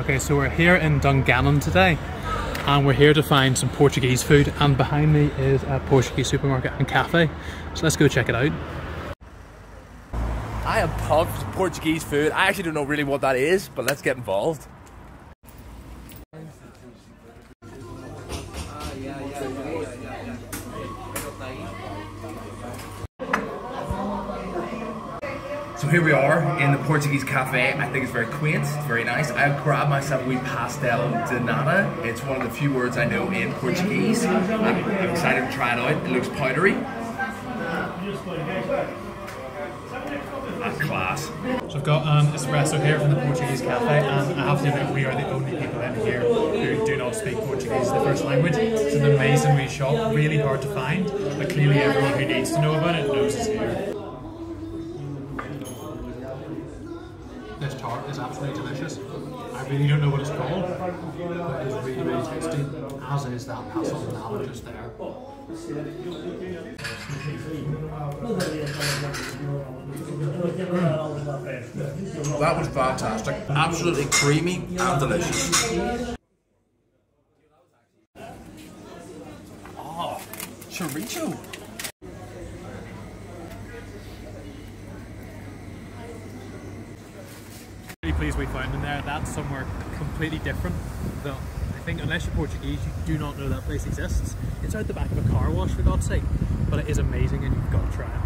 Okay, so we're here in Dungannon today and we're here to find some Portuguese food and behind me is a Portuguese supermarket and cafe. So let's go check it out. I am pumped for Portuguese food. I actually don't know really what that is, but let's get involved. So here we are in the Portuguese cafe. I think it's very quaint, it's very nice. I grabbed myself a wee pastel de nata. It's one of the few words I know in Portuguese. I'm, excited to try it out. It looks powdery. Class. So I've got um, espresso here from the Portuguese cafe and I have to admit we are the only people in here who do not speak Portuguese as the first language. It's an amazing wee shop, really hard to find, but clearly everyone who needs to know about it knows it's here. This tart is absolutely delicious. I really don't know what it's called, but it's really, really tasty. As is that pastel banana just there. That was fantastic. Absolutely creamy and delicious. Oh, chorizo. Pleased we found in there. That's somewhere completely different. Though I think unless you're Portuguese, you do not know that place exists. It's out the back of a car wash for God's sake, but it is amazing and you've got to try it.